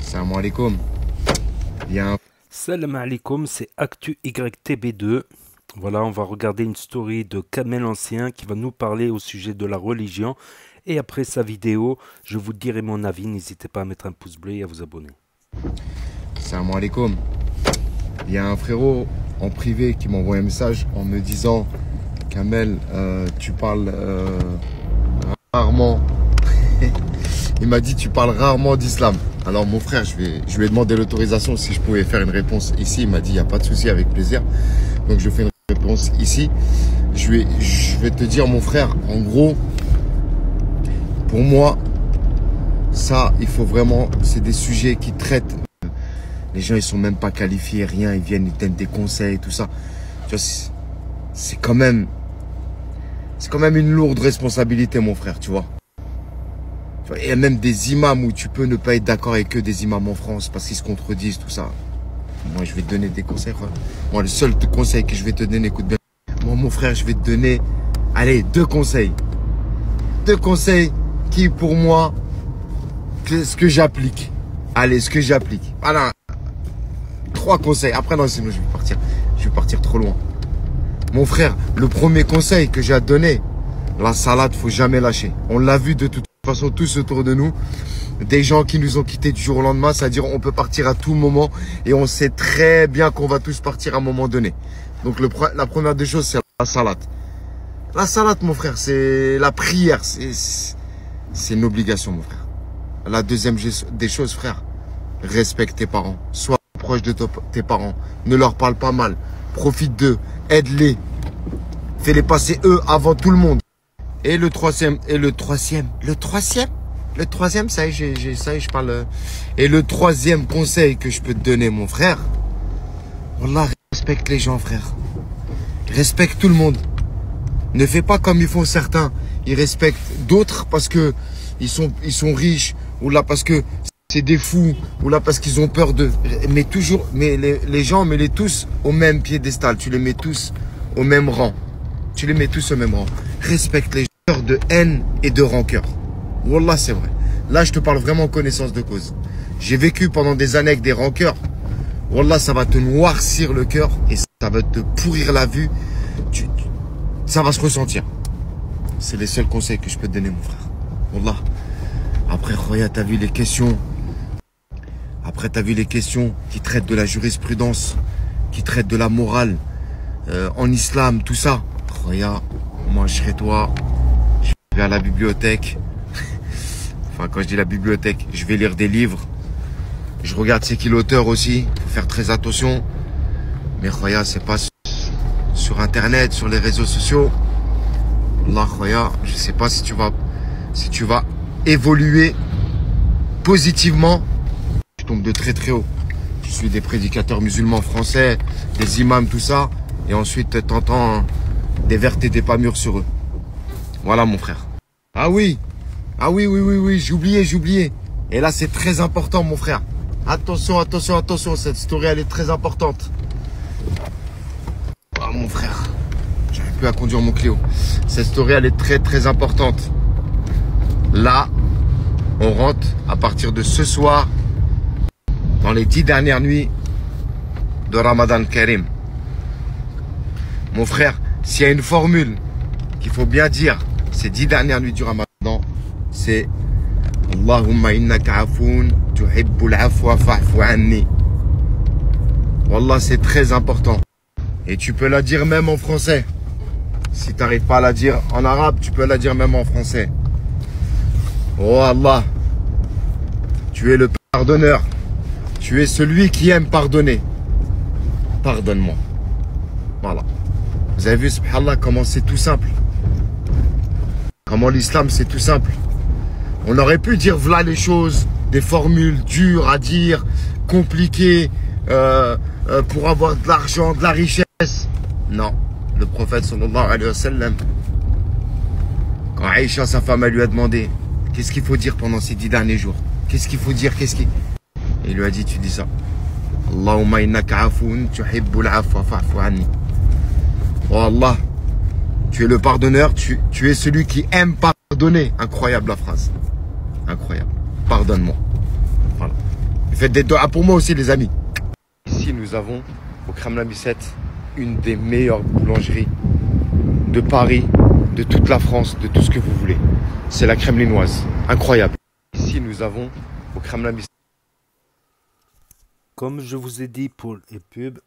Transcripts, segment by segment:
Salam alaikum. Un Salam alaikum, c'est Actu YTB2. Voilà, on va regarder une story de Kamel Ancien qui va nous parler au sujet de la religion. Et après sa vidéo, je vous dirai mon avis. N'hésitez pas à mettre un pouce bleu et à vous abonner. Salam alaikum. Il y a un frérot en privé qui m'a envoyé un message en me disant Kamel, euh, tu parles euh, rarement. Il m'a dit tu parles rarement d'islam. Alors mon frère, je, vais, je lui ai demandé l'autorisation si je pouvais faire une réponse ici. Il m'a dit il n'y a pas de souci avec plaisir. Donc je fais une réponse ici. Je vais, je vais te dire mon frère, en gros, pour moi, ça, il faut vraiment, c'est des sujets qui traitent. Les gens, ils sont même pas qualifiés, rien, ils viennent, ils donnent des conseils, tout ça. Tu vois, c'est- quand même, c'est quand même une lourde responsabilité, mon frère, tu vois. Il y a même des imams où tu peux ne pas être d'accord avec eux, des imams en France, parce qu'ils se contredisent, tout ça. Moi, je vais te donner des conseils. Moi, le seul conseil que je vais te donner, écoute bien. Moi, mon frère, je vais te donner, allez, deux conseils. Deux conseils qui, pour moi, que- ce que j'applique. Allez, ce que j'applique. Voilà. Trois conseils. Après, non, sinon, je vais partir. Je vais partir trop loin. Mon frère, le premier conseil que j'ai à donner, la salade, faut jamais lâcher. On l'a vu de toute façon tous autour de nous. Des gens qui nous ont quittés du jour au lendemain, c'est-à-dire on peut partir à tout moment et on sait très bien qu'on va tous partir à un moment donné. Donc la première des choses, c'est la salade. La salade, mon frère, c'est la prière. C'est une obligation, mon frère. La deuxième des choses, frère, respecte tes parents. Sois proche de tes parents. Ne leur parle pas mal. Profite d'eux. Aide-les. Fais-les passer eux avant tout le monde. Et le troisième, et le troisième, le troisième, le troisième, ça y est, j'ai- ça y est, je parle. euh. Et le troisième conseil que je peux te donner, mon frère, Wallah, respecte les gens, frère. Respecte tout le monde. Ne fais pas comme ils font certains. Ils respectent d'autres parce que ils sont, riches, ou là parce que c'est des fous, ou là parce qu'ils ont peur d'eux. Mais toujours, mais les, les gens, mets-les tous au même piédestal. Tu les mets tous au même rang. Tu les mets tous au même rang. Respecte les gens de haine et de rancœur. Wallah, c'est vrai. Là, je te parle vraiment en connaissance de cause. J'ai vécu pendant des années avec des rancœurs. Wallah, ça va te noircir le cœur et ça va te pourrir la vue. Ça va se ressentir. C'est les seuls conseils que je peux te donner, mon frère. Wallah. Après, Roya, t'as vu les questions. Après, t'as vu les questions qui traitent de la jurisprudence, qui traitent de la morale, euh, en islam, tout ça. Roya, moi, je serai toi. À la bibliothèque. enfin, quand je dis la bibliothèque, je vais lire des livres. Je regarde c'est qui l'auteur aussi. Faire très attention. Mais Roya, c'est pas sur- Internet, sur les réseaux sociaux. Allah, Roya, je sais pas si tu vas, si tu vas évoluer positivement. Je tombe de très très haut. Je suis des prédicateurs musulmans français, des imams, tout ça. Et ensuite, t'entends des vertes et des pas mûres sur eux. Voilà, mon frère. Ah oui. Ah oui, oui, oui, oui. J'ai oublié, j'ai oublié. Et là, c'est très important, mon frère. Attention, attention, attention. Cette story, elle est très importante. Ah, mon frère. J'arrive plus à conduire mon Clio. Cette story, elle est très, très importante. Là, on rentre à partir de ce soir dans les dix dernières nuits de Ramadan Karim. Mon frère, s'il y a une formule qu'il faut bien dire ces dix dernières nuits du Ramadan, c'est Allahumma innaka afoun tuhibbul afwa anni. Wallah, c'est très important. Et tu peux la dire même en français. Si tu n'arrives pas à la dire en arabe, tu peux la dire même en français. Oh Allah, tu es le pardonneur. Tu es celui qui aime pardonner. Pardonne-moi. Voilà. Vous avez vu, subhanallah, comment c'est tout simple. Comment l'islam, c'est tout simple. On aurait pu dire voilà les choses, des formules dures à dire, compliquées, euh, euh, pour avoir de l'argent, de la richesse. Non. Le prophète sallallahu alayhi wa sallam, quand Aïcha, sa femme, lui a demandé qu'est-ce qu'il faut dire pendant ces dix derniers jours? Qu'est-ce qu'il faut dire? Qu'est-ce qui... Et il lui a dit tu dis ça. Allahumma innaka afoun afwa fa'fu anni. Oh Allah, tu es le pardonneur, tu, tu es celui qui aime pardonner. Incroyable la phrase. Incroyable. Pardonne-moi. Voilà. Faites des doigts pour moi aussi, les amis. Ici, nous avons au Kremlin Bicêtre une des meilleures boulangeries de Paris, de toute la France, de tout ce que vous voulez. C'est la Kremlinoise. Incroyable. Ici, nous avons au Kremlin Bicêtre. Comme je vous ai dit pour les pubs,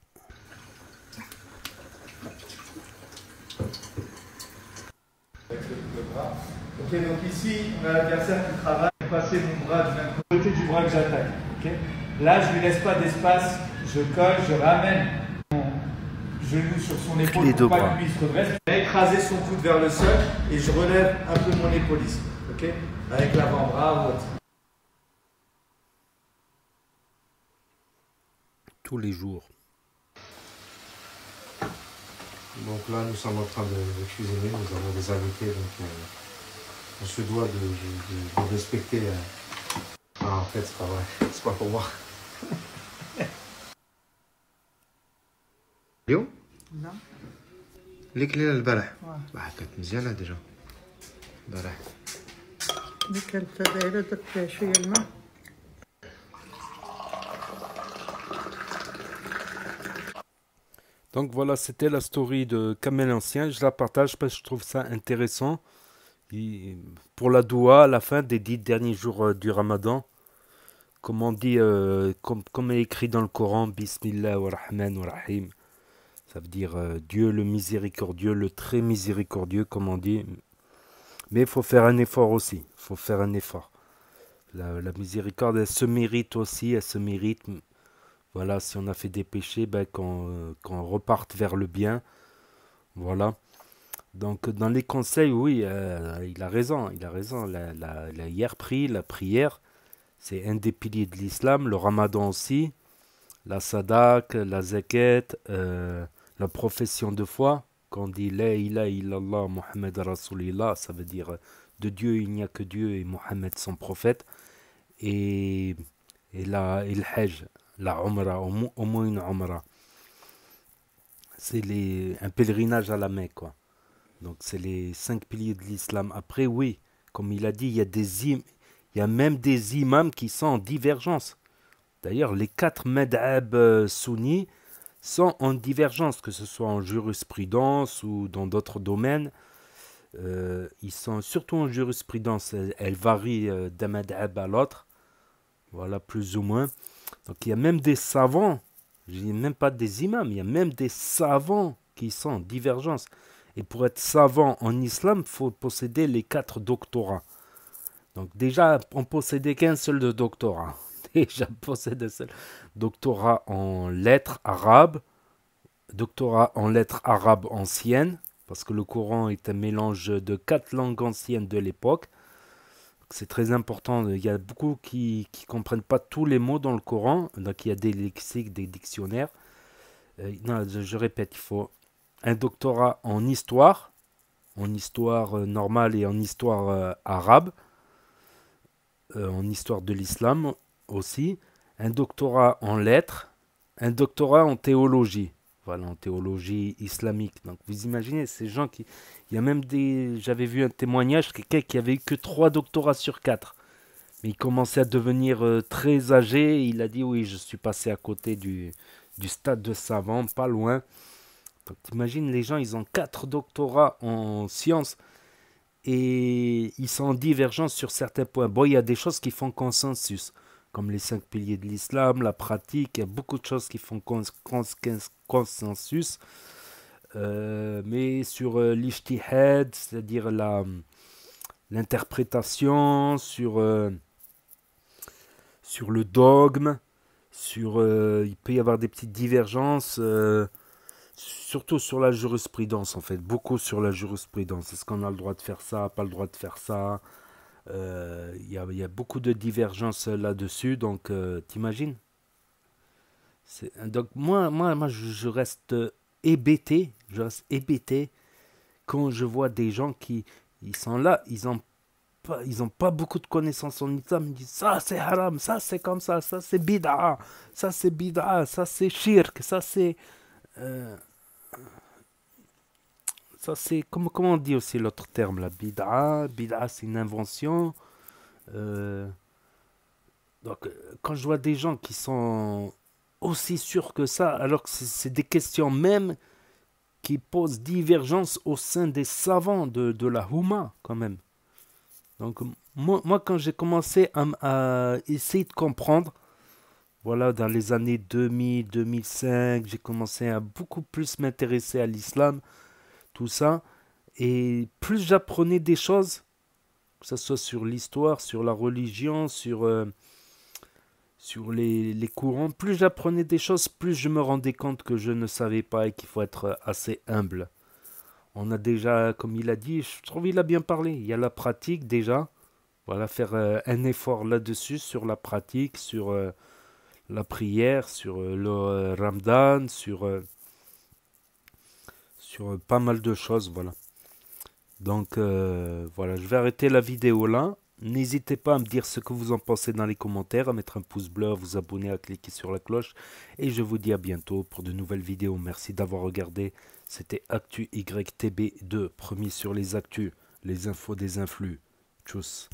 Donc ici, on a l'adversaire qui travaille, passer mon bras du même côté du bras que j'attaque. ok? Là, je lui laisse pas d'espace, je colle, je ramène mon genou sur son épaule les pour pas que lui se redresse. Je vais écraser son coude vers le sol et je relève un peu mon épaule ici, ok? Avec l'avant-bras ou autre. tous les jours. Donc là, nous sommes en train de, de cuisiner, nous avons des invités, donc euh, on se doit de, de- de- de respecter. euh. Ah, en fait, c'est pas vrai, c'est pas pour moi. اليوم؟ نعم ليك ليلة البارح واه. بعد كانت مزيانة ديجا البارح اللي كانت دايرة درت فيها شوية الماء Donc voilà, c'était la story de Kamel Ancien. Je la partage parce que je trouve ça intéressant. Pour la doua, à la fin des dix derniers jours euh, du ramadan, comme on dit, euh, comme, est écrit dans le Coran, Bismillah wa Rahman Rahim. Ça veut dire euh, Dieu le miséricordieux, le très miséricordieux, comme on dit. Mais il faut faire un effort aussi. Il faut faire un effort. La, miséricorde, elle se mérite aussi, elle se mérite. Voilà, si on a fait des péchés, ben, qu'on reparte vers le bien. Voilà. Donc, dans les conseils, oui, euh, il a raison. Il a raison. La, la, la la prière, c'est un des piliers de l'islam. Le ramadan aussi. La sadak, la zakat, euh, la profession de foi. Quand on dit La ilaha illallah Muhammad Rasulillah, ça veut dire de Dieu il n'y a que Dieu et Mohammed son prophète. Et, et, la, et le hajj, la Umrah, au moins, une Umrah. C'est un pèlerinage à la Mecque, quoi. Donc, c'est les cinq piliers de l'islam. Après, oui, comme il a dit, il y a, des il y a même des imams qui sont en divergence. D'ailleurs, les quatre madhab euh, sunnis sont en divergence, que ce soit en jurisprudence ou dans d'autres domaines. Euh, ils sont surtout en jurisprudence, elle, elle varie euh, d'un madhab à l'autre. Voilà, plus ou moins. Donc il y a même des savants, je dis même pas des imams, il y a même des savants qui sont en divergence. Et pour être savant en islam, il faut posséder les quatre doctorats. Donc déjà, on possédait qu'un seul de doctorat. Déjà, possède un seul doctorat en lettres arabes, doctorat en lettres arabes anciennes, parce que le Coran est un mélange de quatre langues anciennes de l'époque. C'est très important. Il y a beaucoup qui ne comprennent pas tous les mots dans le Coran. Donc il y a des lexiques, des dictionnaires. Euh, non, je répète, il faut un doctorat en histoire, en histoire euh, normale et en histoire euh, arabe, euh, en histoire de l'islam aussi, un doctorat en lettres, un doctorat en théologie. Voilà, en théologie islamique. Donc vous imaginez, ces gens qui... Il y a même des... J'avais vu un témoignage, quelqu'un qui avait eu que trois doctorats sur quatre. Mais il commençait à devenir très âgé. Il a dit, oui, je suis passé à côté du, du stade de savant, pas loin. Donc t'imagines, les gens, ils ont quatre doctorats en sciences et ils sont en divergence sur certains points. Bon, il y a des choses qui font consensus, comme les cinq piliers de l'islam, la pratique, il y a beaucoup de choses qui font cons- cons- cons- consensus. Euh, mais sur euh, c'est-à-dire l'interprétation, sur, euh, sur le dogme, sur, euh, il peut y avoir des petites divergences, surtout sur la jurisprudence en fait, beaucoup sur la jurisprudence. Est-ce qu'on a le droit de faire ça, pas le droit de faire ça? Euh, Il y, a, beaucoup de divergences là-dessus, donc euh, t'imagines? Donc moi, moi, moi je, reste hébété, je reste hébété quand je vois des gens qui ils sont là, ils ont pas, ils ont pas beaucoup de connaissances en islam, ils disent ça c'est haram, ça c'est comme ça, ça c'est bid'a, ça c'est bid'a, ça c'est shirk, ça c'est euh, ça c'est comment comment on dit aussi l'autre terme là, bid'a, bid'a c'est une invention. euh, donc euh, quand je vois des gens qui sont aussi sûrs que ça, alors que c'est des questions même qui posent divergence au sein des savants de, de la Houma, quand même. Donc, moi, moi quand j'ai commencé à, essayer de comprendre, voilà, dans les années 2000, 2005, j'ai commencé à beaucoup plus m'intéresser à l'islam, tout ça. Et plus j'apprenais des choses, que ce soit sur l'histoire, sur la religion, sur, euh, les, courants, plus j'apprenais des choses, plus je me rendais compte que je ne savais pas et qu'il faut être assez humble. On a déjà, comme il a dit, je trouve qu'il a bien parlé, il y a la pratique déjà. Voilà, faire euh, un effort là-dessus, sur la pratique, sur euh, la prière, sur euh, le euh, ramadan, sur, euh, pas mal de choses, voilà. Donc voilà, je vais arrêter la vidéo là. N'hésitez pas à me dire ce que vous en pensez dans les commentaires, à mettre un pouce bleu, à vous abonner, à cliquer sur la cloche. Et je vous dis à bientôt pour de nouvelles vidéos. Merci d'avoir regardé. C'était Actu YTB2, premier sur les actus, les infos des influx. Tchuss.